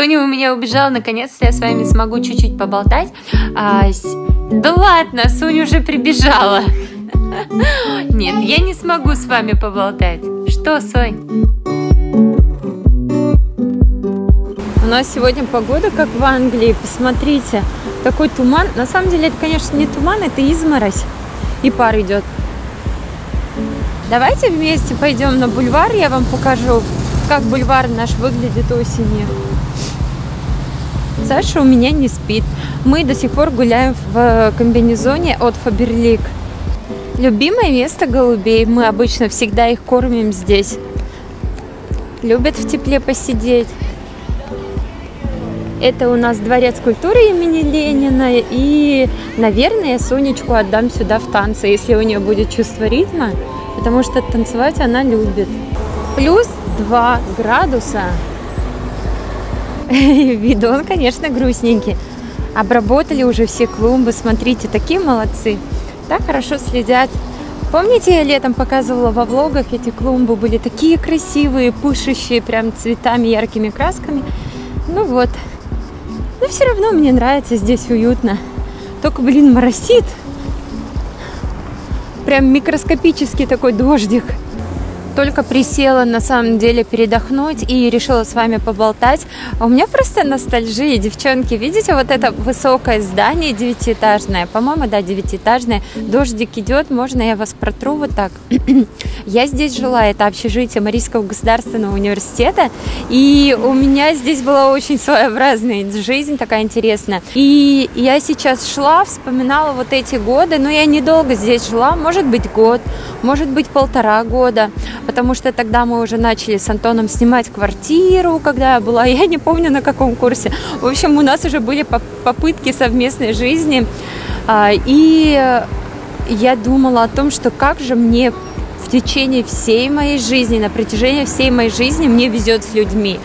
Соня у меня убежала, наконец-то я с вами смогу чуть-чуть поболтать. А, с... Да ладно, Соня уже прибежала. Нет, я не смогу с вами поболтать. Что, Сонь? У нас сегодня погода, как в Англии. Посмотрите, такой туман. На самом деле, это, конечно, не туман, это изморозь. И пар идет. Давайте вместе пойдем на бульвар, я вам покажу, как бульвар наш выглядит осенью. Саша у меня не спит. Мы до сих пор гуляем в комбинезоне от Фаберлик. Любимое место голубей. Мы обычно всегда их кормим здесь. Любят в тепле посидеть. Это у нас дворец культуры имени Ленина. И, наверное, я Сонечку отдам сюда в танцы, если у нее будет чувство ритма. Потому что танцевать она любит. Плюс 2 градуса. Виду он, конечно, грустненький. Обработали уже все клумбы. Смотрите, такие молодцы. Так хорошо следят Помните, я летом показывала во влогах, эти клумбы были такие красивые, пышущие прям цветами, яркими красками. Ну вот, но все равно мне нравится здесь уютно. Только, блин, моросит. Прям микроскопический такой дождик только присела на самом деле передохнуть и решила с вами поболтать. А у меня просто ностальжия, девчонки. Видите, вот это высокое здание девятиэтажное. По-моему, да, девятиэтажное. Дождик идет, можно я вас протру вот так. я здесь жила, это общежитие Марийского государственного университета. И у меня здесь была очень своеобразная жизнь, такая интересная. И я сейчас шла, вспоминала вот эти годы, но я недолго здесь жила, может быть год, может быть полтора года потому что тогда мы уже начали с Антоном снимать квартиру, когда я была, я не помню на каком курсе. В общем, у нас уже были попытки совместной жизни, а, и я думала о том, что как же мне в течение всей моей жизни, на протяжении всей моей жизни мне везет с людьми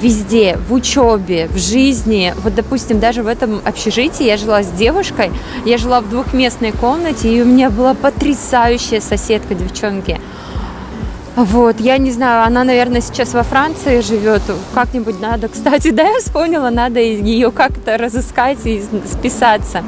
везде, в учебе, в жизни. Вот, допустим, даже в этом общежитии я жила с девушкой, я жила в двухместной комнате, и у меня была потрясающая соседка, девчонки. Вот, я не знаю, она, наверное, сейчас во Франции живет. Как-нибудь надо, кстати, да, я вспомнила, надо ее как-то разыскать и списаться.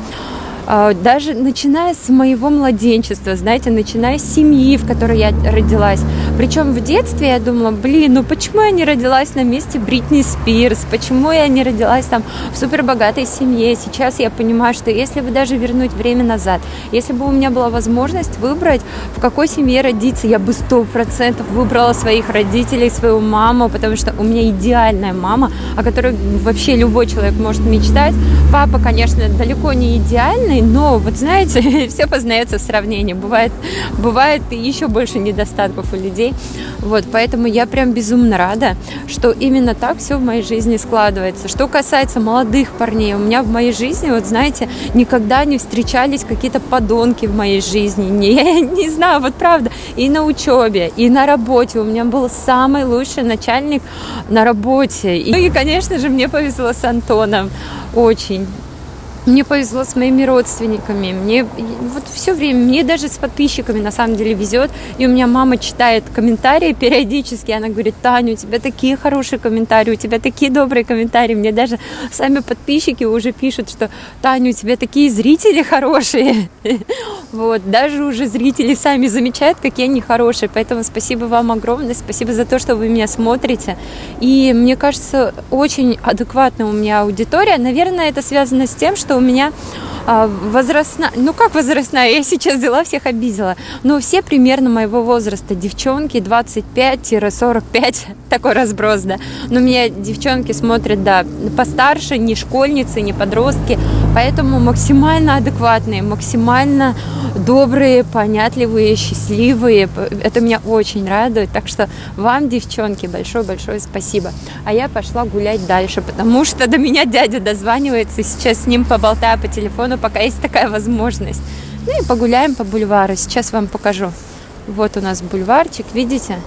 А, даже начиная с моего младенчества, знаете, начиная с семьи, в которой я родилась. Причем в детстве я думала, блин, ну почему я не родилась на месте Бритни Спирс, почему я не родилась там в супербогатой семье. Сейчас я понимаю, что если бы даже вернуть время назад, если бы у меня была возможность выбрать, в какой семье родиться, я бы сто процентов выбрала своих родителей, свою маму, потому что у меня идеальная мама, о которой вообще любой человек может мечтать. Папа, конечно, далеко не идеальный, но вот знаете, все познается в сравнении. Бывает, бывает еще больше недостатков у людей. Вот, поэтому я прям безумно рада, что именно так все в моей жизни складывается. Что касается молодых парней, у меня в моей жизни, вот знаете, никогда не встречались какие-то подонки в моей жизни. Не, не знаю, вот правда. И на учебе, и на работе. У меня был самый лучший начальник на работе. И, ну и конечно же, мне повезло с Антоном. Очень. Мне повезло с моими родственниками. Мне вот все время, мне даже с подписчиками на самом деле везет. И у меня мама читает комментарии периодически. Она говорит, Таня, у тебя такие хорошие комментарии, у тебя такие добрые комментарии. Мне даже сами подписчики уже пишут, что Таня, у тебя такие зрители хорошие. Вот, даже уже зрители сами замечают, какие они хорошие. Поэтому спасибо вам огромное, спасибо за то, что вы меня смотрите. И мне кажется, очень адекватная у меня аудитория. Наверное, это связано с тем, что у меня а, возрастная, ну как возрастная, я сейчас взяла всех обидела, но все примерно моего возраста, девчонки 25-45, такой разброс, да, но меня девчонки смотрят, да, постарше, не школьницы, не подростки, поэтому максимально адекватные, максимально добрые, понятливые, счастливые, это меня очень радует, так что вам, девчонки, большое-большое спасибо, а я пошла гулять дальше, потому что до меня дядя дозванивается, сейчас с ним поболтаю по телефону, пока есть такая возможность. Ну и погуляем по бульвару. Сейчас вам покажу. Вот у нас бульварчик, видите?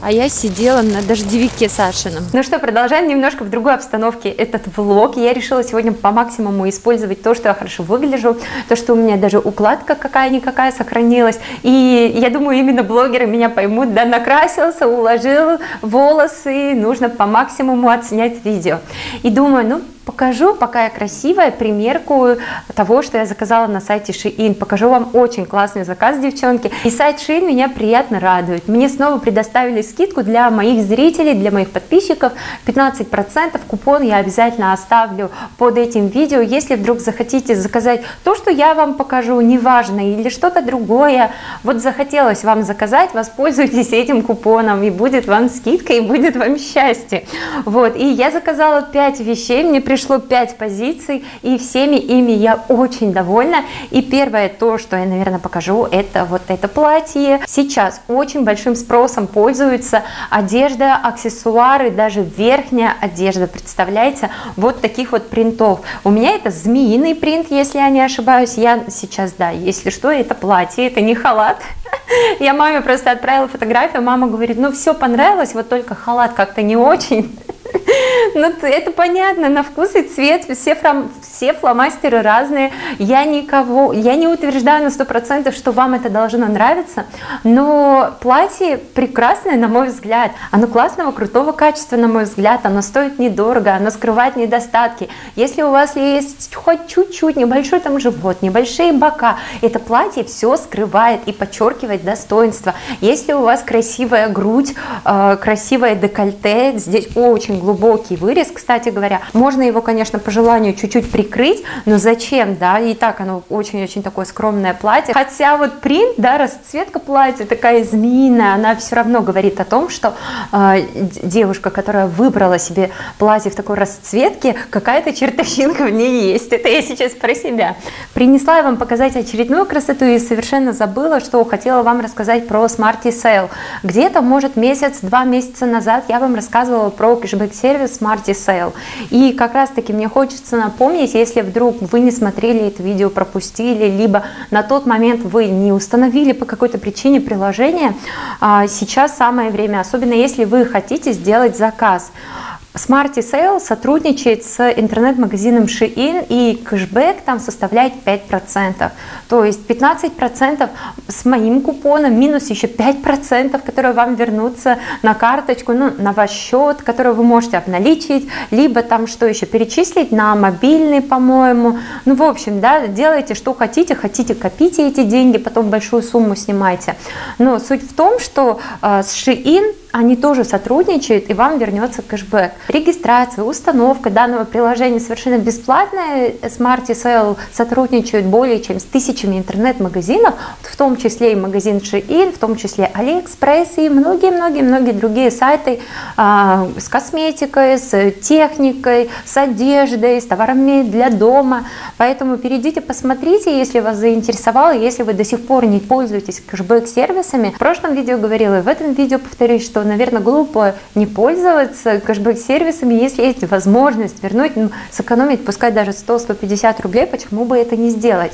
А я сидела на дождевике Сашином. Ну что, продолжаем немножко в другой обстановке этот влог. Я решила сегодня по максимуму использовать то, что я хорошо выгляжу, то, что у меня даже укладка какая-никакая сохранилась. И я думаю, именно блогеры меня поймут, да, накрасился, уложил волосы, нужно по максимуму отснять видео. И думаю, ну, покажу, пока я красивая, примерку того, что я заказала на сайте Shein. Покажу вам очень классный заказ, девчонки. И сайт Shein меня приятно радует. Мне снова предоставили скидку для моих зрителей, для моих подписчиков. 15% купон я обязательно оставлю под этим видео. Если вдруг захотите заказать то, что я вам покажу, неважно, или что-то другое, вот захотелось вам заказать, воспользуйтесь этим купоном, и будет вам скидка, и будет вам счастье. Вот, и я заказала 5 вещей, мне пришло пришло 5 позиций, и всеми ими я очень довольна. И первое, то, что я, наверное, покажу, это вот это платье. Сейчас очень большим спросом пользуется одежда, аксессуары, даже верхняя одежда, представляете, вот таких вот принтов. У меня это змеиный принт, если я не ошибаюсь. Я сейчас, да, если что, это платье, это не халат. Я маме просто отправила фотографию, мама говорит, ну все понравилось, вот только халат как-то не очень. Ну, это понятно, на вкус и цвет, все, фрам, все фломастеры разные. Я никого, я не утверждаю на сто процентов, что вам это должно нравиться, но платье прекрасное, на мой взгляд. Оно классного, крутого качества, на мой взгляд. Оно стоит недорого, оно скрывает недостатки. Если у вас есть хоть чуть-чуть небольшой там живот, небольшие бока, это платье все скрывает и подчеркивает достоинство. Если у вас красивая грудь, э, красивое декольте, здесь очень глубокий вырез, кстати говоря. Можно его, конечно, по желанию чуть-чуть прикрыть, но зачем, да, и так оно очень-очень такое скромное платье. Хотя вот принт, да, расцветка платья такая змеиная, она все равно говорит о том, что э, девушка, которая выбрала себе платье в такой расцветке, какая-то чертовщинка в ней есть. Это я сейчас про себя. Принесла я вам показать очередную красоту и совершенно забыла, что хотела вам рассказать про Smarty Sale. Где-то, может, месяц-два месяца назад я вам рассказывала про кэшбэк сервис Smarty Sale. И как раз таки мне хочется напомнить, если вдруг вы не смотрели это видео, пропустили, либо на тот момент вы не установили по какой-то причине приложение, а, сейчас самое время, особенно если вы хотите сделать заказ. Smarty Sale сотрудничает с интернет-магазином Shein и кэшбэк там составляет 5%. То есть 15% с моим купоном, минус еще 5%, которые вам вернутся на карточку, ну, на ваш счет, который вы можете обналичить, либо там что еще перечислить на мобильный, по-моему. Ну, в общем, да, делайте что хотите, хотите копите эти деньги, потом большую сумму снимайте. Но суть в том, что э, с Shein они тоже сотрудничают, и вам вернется кэшбэк. Регистрация, установка данного приложения совершенно бесплатная. Smart Sale сотрудничают более чем с тысячами интернет-магазинов, в том числе и магазин Shein, в том числе AliExpress и многие-многие-многие другие сайты а, с косметикой, с техникой, с одеждой, с товарами для дома. Поэтому перейдите, посмотрите, если вас заинтересовало, если вы до сих пор не пользуетесь кэшбэк-сервисами. В прошлом видео говорила, и в этом видео повторюсь, что что, наверное, глупо не пользоваться кэшбэк-сервисами, если есть возможность вернуть, ну, сэкономить, пускай даже 100-150 рублей, почему бы это не сделать?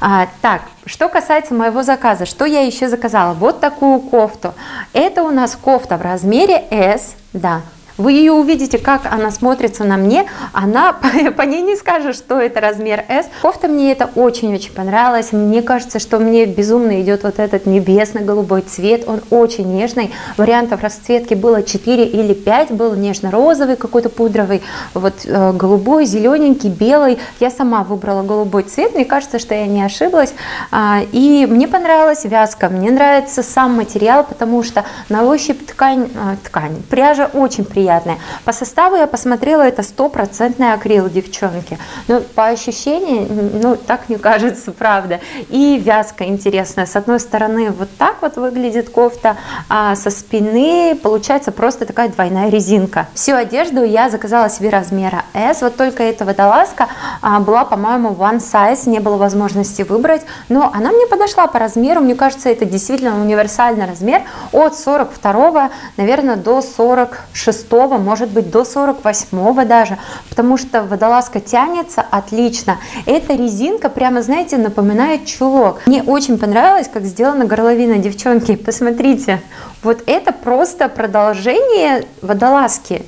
А, так, что касается моего заказа, что я еще заказала? Вот такую кофту. Это у нас кофта в размере S, да, вы ее увидите, как она смотрится на мне. Она по, ней не скажет, что это размер S. Кофта мне это очень-очень понравилось. Мне кажется, что мне безумно идет вот этот небесно-голубой цвет. Он очень нежный. Вариантов расцветки было 4 или 5. Был нежно-розовый, какой-то пудровый, вот э, голубой, зелененький, белый. Я сама выбрала голубой цвет. Мне кажется, что я не ошиблась. А, и мне понравилась вязка. Мне нравится сам материал, потому что на ощупь ткань, э, ткань пряжа очень приятная приятная. По составу я посмотрела, это стопроцентный акрил, девчонки. Но по ощущениям, ну, так не кажется, правда. И вязка интересная. С одной стороны, вот так вот выглядит кофта, а со спины получается просто такая двойная резинка. Всю одежду я заказала себе размера S. Вот только эта водолазка а, была, по-моему, one size, не было возможности выбрать. Но она мне подошла по размеру. Мне кажется, это действительно универсальный размер от 42, наверное, до 46 может быть до 48 даже, потому что водолазка тянется отлично. Эта резинка прямо, знаете, напоминает чулок. Мне очень понравилось, как сделана горловина, девчонки, посмотрите, Вот это просто продолжение водолазки.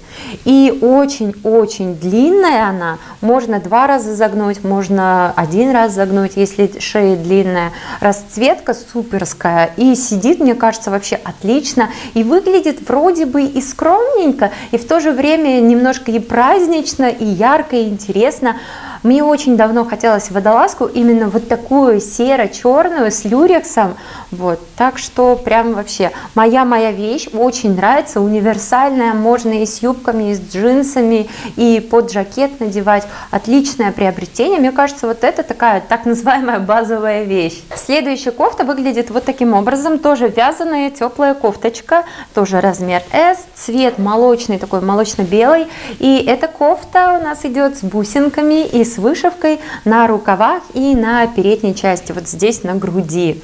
И очень-очень длинная она. Можно два раза загнуть, можно один раз загнуть, если шея длинная. Расцветка суперская. И сидит, мне кажется, вообще отлично. И выглядит вроде бы и скромненько, и в то же время немножко и празднично, и ярко, и интересно. Мне очень давно хотелось водолазку, именно вот такую серо-черную с люрексом. Вот, так что прям вообще моя моя вещь, очень нравится, универсальная, можно и с юбками, и с джинсами, и под жакет надевать. Отличное приобретение, мне кажется, вот это такая так называемая базовая вещь. Следующая кофта выглядит вот таким образом, тоже вязаная теплая кофточка, тоже размер S, цвет молочный, такой молочно-белый, и эта кофта у нас идет с бусинками и вышивкой на рукавах и на передней части, вот здесь на груди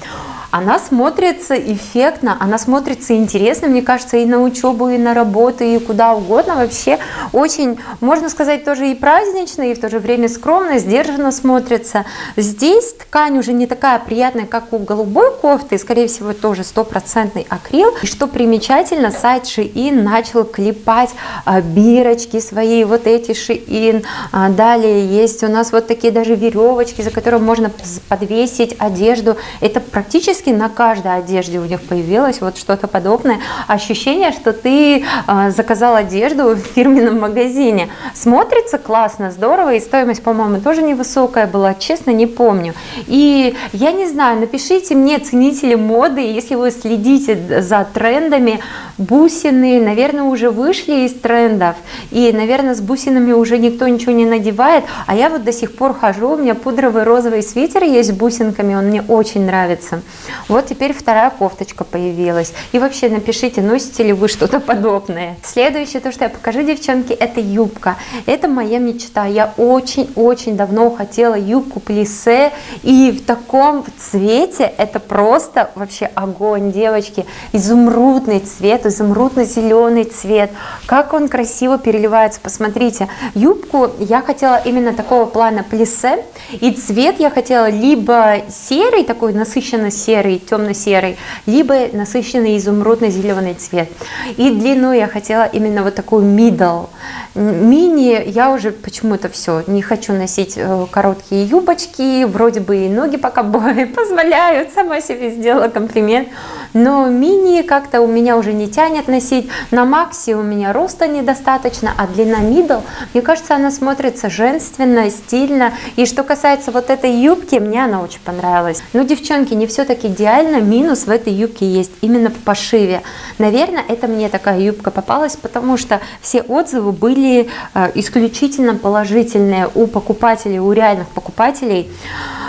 она смотрится эффектно, она смотрится интересно, мне кажется, и на учебу, и на работу, и куда угодно. Вообще очень, можно сказать, тоже и празднично, и в то же время скромно, сдержанно смотрится. Здесь ткань уже не такая приятная, как у голубой кофты, скорее всего, тоже стопроцентный акрил. И что примечательно, сайт Shein начал клепать а, бирочки свои, вот эти Shein. А, далее есть у нас вот такие даже веревочки, за которые можно подвесить одежду. Это практически практически на каждой одежде у них появилось вот что-то подобное. Ощущение, что ты э, заказал одежду в фирменном магазине. Смотрится классно, здорово, и стоимость, по-моему, тоже невысокая была, честно, не помню. И я не знаю, напишите мне, ценители моды, если вы следите за трендами, бусины, наверное, уже вышли из трендов, и, наверное, с бусинами уже никто ничего не надевает, а я вот до сих пор хожу, у меня пудровый розовый свитер есть с бусинками, он мне очень нравится. Вот теперь вторая кофточка появилась. И вообще напишите, носите ли вы что-то подобное. Следующее, то, что я покажу, девчонки, это юбка. Это моя мечта. Я очень-очень давно хотела юбку плисе. И в таком цвете это просто вообще огонь, девочки. Изумрудный цвет, изумрудно-зеленый цвет. Как он красиво переливается. Посмотрите, юбку я хотела именно такого плана плисе. И цвет я хотела либо серый, такой насыщенно серый, серый, темно-серый, либо насыщенный изумрудно-зеленый цвет. И длину я хотела именно вот такую middle. Мини я уже почему-то все, не хочу носить э, короткие юбочки, вроде бы и ноги пока позволяют, сама себе сделала комплимент, но мини как-то у меня уже не тянет носить, на макси у меня роста недостаточно, а длина middle, мне кажется, она смотрится женственно, стильно, и что касается вот этой юбки, мне она очень понравилась. Но, девчонки, не все-таки идеально, минус в этой юбке есть, именно в пошиве. Наверное, это мне такая юбка попалась, потому что все отзывы были были э, исключительно положительные у покупателей, у реальных покупателей.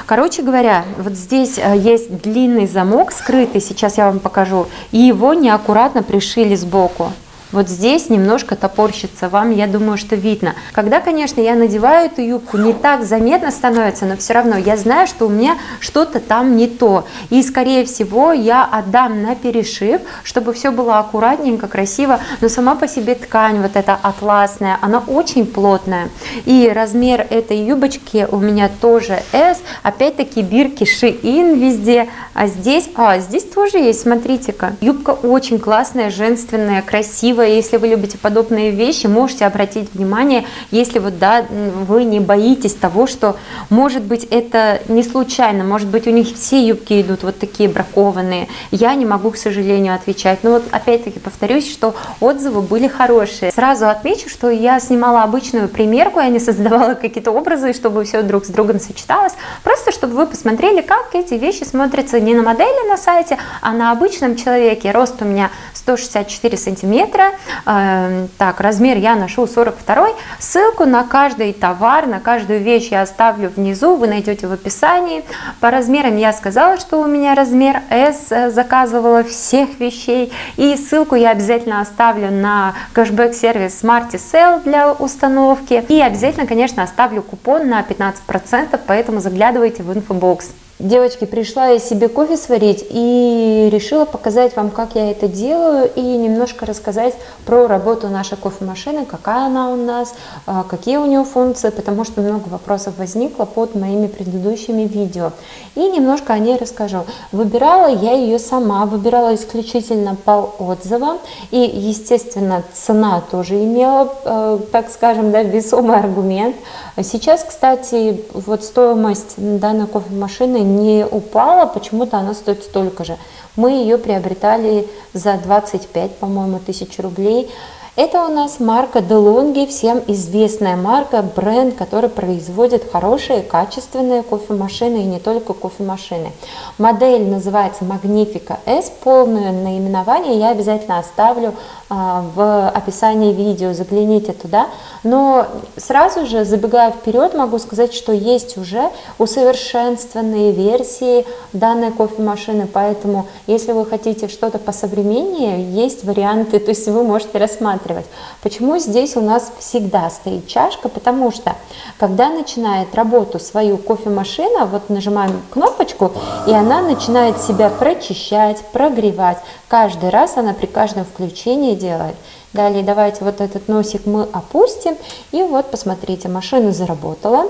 Короче говоря, вот здесь э, есть длинный замок скрытый, сейчас я вам покажу, и его неаккуратно пришили сбоку. Вот здесь немножко топорщится, вам, я думаю, что видно. Когда, конечно, я надеваю эту юбку, не так заметно становится, но все равно я знаю, что у меня что-то там не то. И, скорее всего, я отдам на перешив, чтобы все было аккуратненько, красиво. Но сама по себе ткань вот эта атласная, она очень плотная. И размер этой юбочки у меня тоже S. Опять-таки бирки Shein везде. А здесь, а здесь тоже есть, смотрите-ка. Юбка очень классная, женственная, красивая красиво. Если вы любите подобные вещи, можете обратить внимание, если вот, да, вы не боитесь того, что, может быть, это не случайно, может быть, у них все юбки идут вот такие бракованные. Я не могу, к сожалению, отвечать. Но вот опять-таки повторюсь, что отзывы были хорошие. Сразу отмечу, что я снимала обычную примерку, я не создавала какие-то образы, чтобы все друг с другом сочеталось, просто чтобы вы посмотрели, как эти вещи смотрятся не на модели на сайте, а на обычном человеке. Рост у меня 164 сантиметра, Э, так, размер я ношу 42. Ссылку на каждый товар, на каждую вещь я оставлю внизу, вы найдете в описании. По размерам я сказала, что у меня размер S, э, заказывала всех вещей. И ссылку я обязательно оставлю на кэшбэк-сервис Smarty Sale для установки. И обязательно, конечно, оставлю купон на 15%, поэтому заглядывайте в инфобокс. Девочки, пришла я себе кофе сварить и решила показать вам, как я это делаю и немножко рассказать про работу нашей кофемашины, какая она у нас, а, какие у нее функции, потому что много вопросов возникло под моими предыдущими видео. И немножко о ней расскажу. Выбирала я ее сама, выбирала исключительно по отзывам и, естественно, цена тоже имела, э, так скажем, да, весомый аргумент. Сейчас, кстати, вот стоимость данной кофемашины не упала, почему-то она стоит столько же. Мы ее приобретали за 25, по-моему, тысяч рублей. Это у нас марка DeLonghi, всем известная марка, бренд, который производит хорошие, качественные кофемашины и не только кофемашины. Модель называется Magnifica S, полное наименование я обязательно оставлю а, в описании видео, загляните туда. Но сразу же, забегая вперед, могу сказать, что есть уже усовершенствованные версии данной кофемашины, поэтому если вы хотите что-то посовременнее, есть варианты, то есть вы можете рассматривать рассматривать. Почему здесь у нас всегда стоит чашка? Потому что, когда начинает работу свою кофемашина, вот нажимаем кнопочку, и она начинает себя прочищать, прогревать. Каждый раз она при каждом включении делает. Далее давайте вот этот носик мы опустим. И вот посмотрите, машина заработала.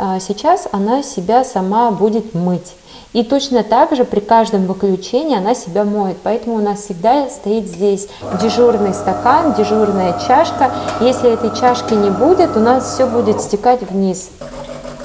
А сейчас она себя сама будет мыть. И точно так же при каждом выключении она себя моет. Поэтому у нас всегда стоит здесь дежурный стакан, дежурная чашка. Если этой чашки не будет, у нас все будет стекать вниз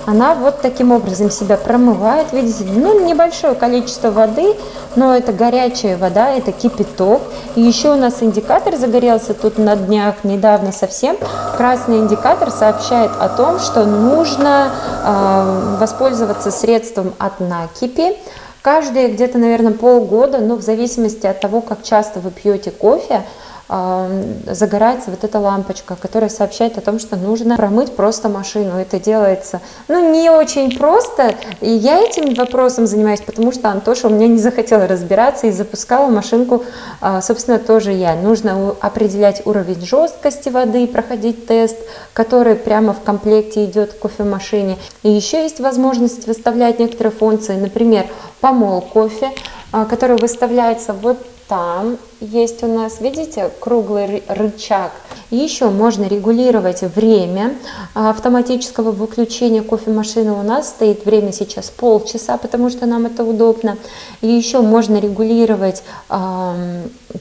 она вот таким образом себя промывает, видите, ну небольшое количество воды, но это горячая вода, это кипяток. И еще у нас индикатор загорелся тут на днях, недавно совсем. Красный индикатор сообщает о том, что нужно э, воспользоваться средством от накипи. Каждые где-то, наверное, полгода, ну в зависимости от того, как часто вы пьете кофе, загорается вот эта лампочка, которая сообщает о том, что нужно промыть просто машину. Это делается, ну, не очень просто. И я этим вопросом занимаюсь, потому что Антоша у меня не захотела разбираться и запускала машинку, а, собственно, тоже я. Нужно определять уровень жесткости воды, проходить тест, который прямо в комплекте идет к кофемашине. И еще есть возможность выставлять некоторые функции, например, помол кофе, а, который выставляется вот там есть у нас, видите, круглый рычаг. Еще можно регулировать время автоматического выключения кофемашины. У нас стоит время сейчас полчаса, потому что нам это удобно. И еще можно регулировать,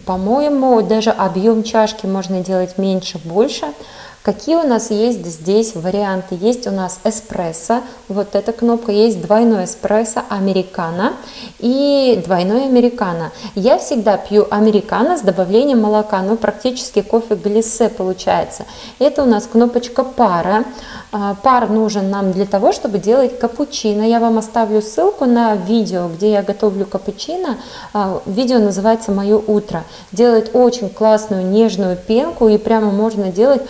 по-моему, даже объем чашки можно делать меньше, больше. Какие у нас есть здесь варианты? Есть у нас эспрессо, вот эта кнопка, есть двойной эспрессо, американо и двойной американо. Я всегда пью американо с добавлением молока, ну практически кофе глиссе получается. Это у нас кнопочка пара. А, пар нужен нам для того, чтобы делать капучино. Я вам оставлю ссылку на видео, где я готовлю капучино. А, видео называется «Мое утро». Делает очень классную нежную пенку и прямо можно делать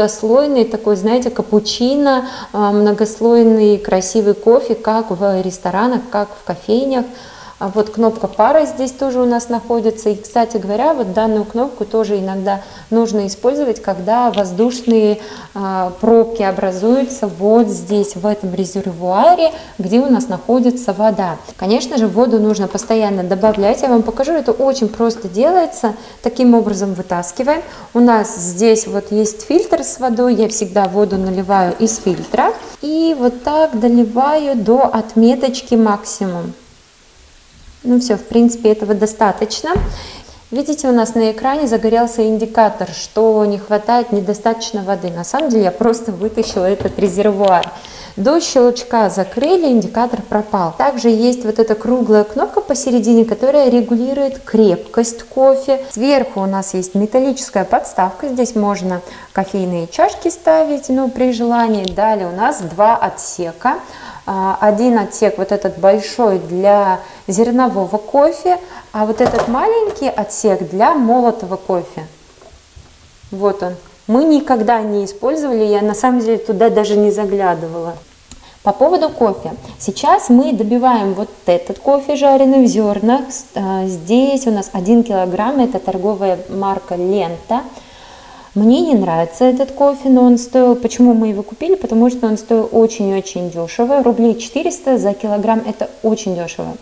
многослойный такой, знаете, капучино, а, многослойный красивый кофе, как в ресторанах, как в кофейнях. А вот кнопка пара здесь тоже у нас находится. И, кстати говоря, вот данную кнопку тоже иногда нужно использовать, когда воздушные э, пробки образуются вот здесь, в этом резервуаре, где у нас находится вода. Конечно же, воду нужно постоянно добавлять. Я вам покажу, это очень просто делается. Таким образом вытаскиваем. У нас здесь вот есть фильтр с водой. Я всегда воду наливаю из фильтра. И вот так доливаю до отметочки максимум. Ну все, в принципе, этого достаточно. Видите, у нас на экране загорелся индикатор, что не хватает недостаточно воды. На самом деле я просто вытащила этот резервуар. До щелчка закрыли, индикатор пропал. Также есть вот эта круглая кнопка посередине, которая регулирует крепкость кофе. Сверху у нас есть металлическая подставка. Здесь можно кофейные чашки ставить, ну, при желании. Далее у нас два отсека. А, один отсек, вот этот большой, для зернового кофе, а вот этот маленький отсек для молотого кофе. Вот он. Мы никогда не использовали, я на самом деле туда даже не заглядывала. По поводу кофе. Сейчас мы добиваем вот этот кофе жареный в зернах. А, здесь у нас 1 килограмм, это торговая марка Лента. Мне не нравится этот кофе, но он стоил, почему мы его купили? Потому что он стоил очень-очень дешево, рублей 400 за килограмм, это очень дешево.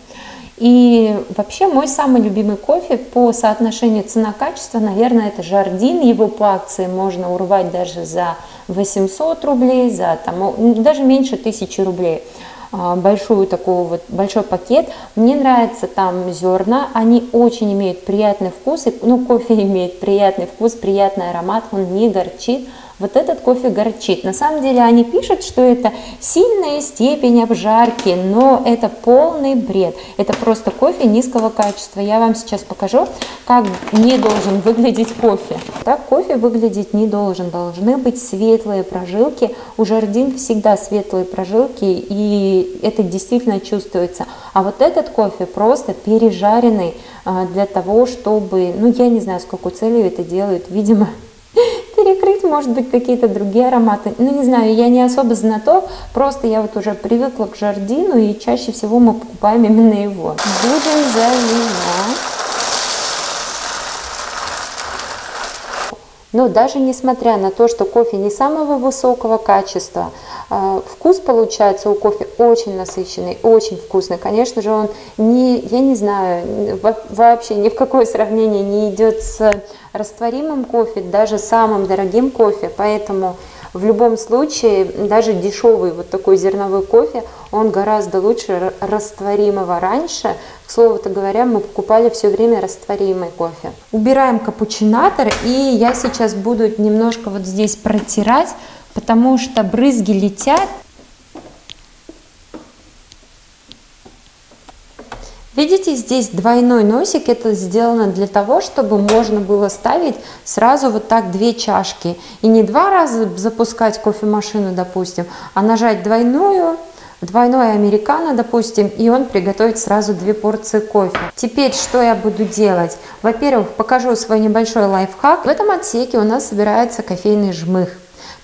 И вообще мой самый любимый кофе по соотношению цена-качество, наверное, это Жардин. Его по акции можно урвать даже за 800 рублей, за там, даже меньше тысячи рублей. А, большую такую вот большой пакет. Мне нравятся там зерна, они очень имеют приятный вкус, и, ну кофе имеет приятный вкус, приятный аромат, он не горчит, вот этот кофе горчит. На самом деле они пишут, что это сильная степень обжарки, но это полный бред. Это просто кофе низкого качества. Я вам сейчас покажу, как не должен выглядеть кофе. Так кофе выглядеть не должен. Должны быть светлые прожилки. У Жардин всегда светлые прожилки, и это действительно чувствуется. А вот этот кофе просто пережаренный а, для того, чтобы, ну я не знаю, с какой целью это делают, видимо, перекрыть, может быть, какие-то другие ароматы. Ну, не знаю, я не особо знаток, просто я вот уже привыкла к жардину, и чаще всего мы покупаем именно его. Будем заливать. Но даже несмотря на то, что кофе не самого высокого качества, а, вкус получается у кофе очень насыщенный, очень вкусный. Конечно же, он не, я не знаю, вообще ни в какое сравнение не идет с растворимым кофе, даже самым дорогим кофе, поэтому в любом случае, даже дешевый вот такой зерновой кофе, он гораздо лучше растворимого раньше. К слову-то говоря, мы покупали все время растворимый кофе. Убираем капучинатор, и я сейчас буду немножко вот здесь протирать, потому что брызги летят, Видите, здесь двойной носик, это сделано для того, чтобы можно было ставить сразу вот так две чашки. И не два раза запускать кофемашину, допустим, а нажать двойную, двойной американо, допустим, и он приготовит сразу две порции кофе. Теперь что я буду делать? Во-первых, покажу свой небольшой лайфхак. В этом отсеке у нас собирается кофейный жмых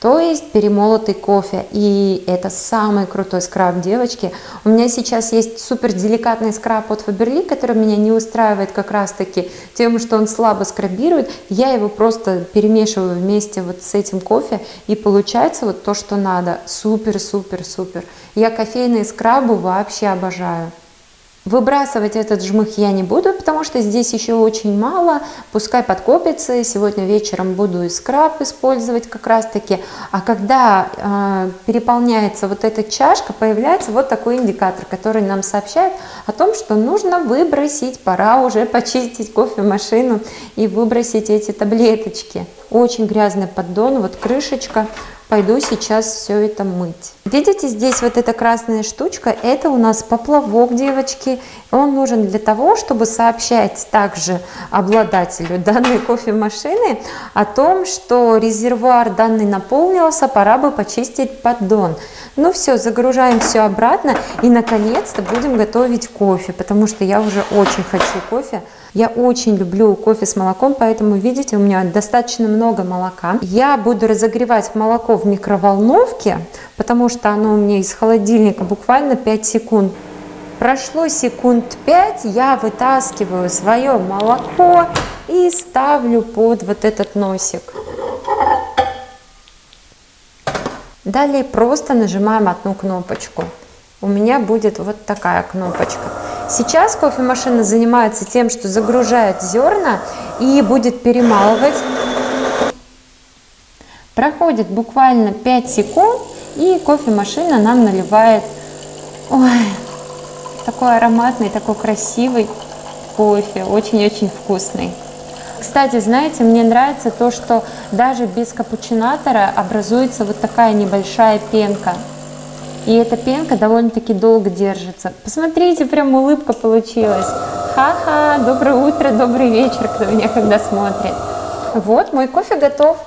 то есть перемолотый кофе. И это самый крутой скраб, девочки. У меня сейчас есть супер деликатный скраб от Faberlic, который меня не устраивает как раз-таки тем, что он слабо скрабирует. Я его просто перемешиваю вместе вот с этим кофе, и получается вот то, что надо. Супер-супер-супер. Я кофейные скрабы вообще обожаю. Выбрасывать этот жмых я не буду, потому что здесь еще очень мало, пускай подкопится, сегодня вечером буду и скраб использовать как раз таки, а когда э, переполняется вот эта чашка, появляется вот такой индикатор, который нам сообщает о том, что нужно выбросить, пора уже почистить кофемашину и выбросить эти таблеточки. Очень грязный поддон, вот крышечка, пойду сейчас все это мыть. Видите, здесь вот эта красная штучка, это у нас поплавок, девочки. Он нужен для того, чтобы сообщать также обладателю данной кофемашины о том, что резервуар данный наполнился, пора бы почистить поддон. Ну все, загружаем все обратно и наконец-то будем готовить кофе, потому что я уже очень хочу кофе. Я очень люблю кофе с молоком, поэтому, видите, у меня достаточно много молока. Я буду разогревать молоко в микроволновке, потому что оно у меня из холодильника буквально 5 секунд. Прошло секунд 5, я вытаскиваю свое молоко и ставлю под вот этот носик. Далее просто нажимаем одну кнопочку. У меня будет вот такая кнопочка. Сейчас кофемашина занимается тем, что загружает зерна и будет перемалывать. Проходит буквально 5 секунд, и кофемашина нам наливает ой, такой ароматный, такой красивый кофе, очень-очень вкусный. Кстати, знаете, мне нравится то, что даже без капучинатора образуется вот такая небольшая пенка. И эта пенка довольно-таки долго держится. Посмотрите, прям улыбка получилась. Ха-ха, доброе утро, добрый вечер, кто меня когда смотрит. Вот, мой кофе готов.